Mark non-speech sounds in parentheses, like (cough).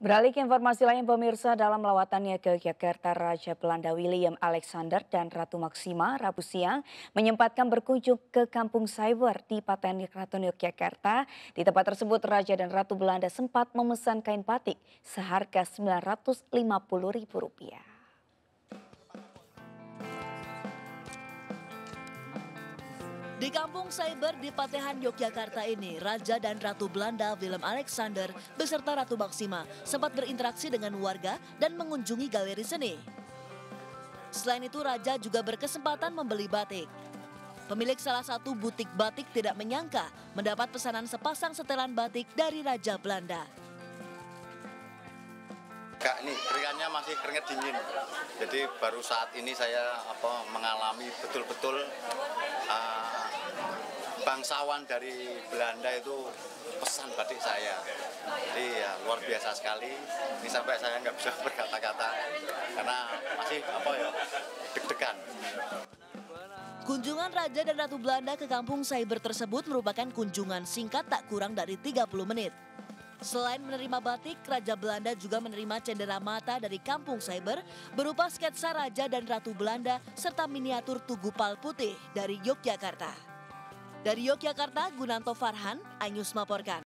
Beralih ke informasi lain pemirsa dalam lawatannya ke Yogyakarta Raja Belanda William Alexander dan Ratu Maksima Rabu siang menyempatkan berkunjung ke kampung cyber di Paten Keraton Yogyakarta. Di tempat tersebut Raja dan Ratu Belanda sempat memesan kain batik seharga Rp950.000. Di kampung cyber di Patehan Yogyakarta ini, Raja dan Ratu Belanda Willem Alexander beserta Ratu Maksima sempat berinteraksi dengan warga dan mengunjungi galeri seni. Selain itu, Raja juga berkesempatan membeli batik. Pemilik salah satu butik batik tidak menyangka mendapat pesanan sepasang setelan batik dari Raja Belanda. Kak, ini keringatnya masih keringat dingin. Jadi baru saat ini saya apa mengalami betul-betul uh, bangsawan dari Belanda itu pesan batik saya. Jadi ya luar biasa sekali. Ini sampai saya nggak bisa (laughs) berkata-kata karena masih apa ya deg-degan. Kunjungan Raja dan Ratu Belanda ke kampung cyber tersebut merupakan kunjungan singkat tak kurang dari 30 menit. Selain menerima batik, Raja Belanda juga menerima cendera mata dari kampung cyber berupa sketsa Raja dan Ratu Belanda serta miniatur Tugu Pal Putih dari Yogyakarta. Dari Yogyakarta, Gunanto Farhan, Anyus melaporkan.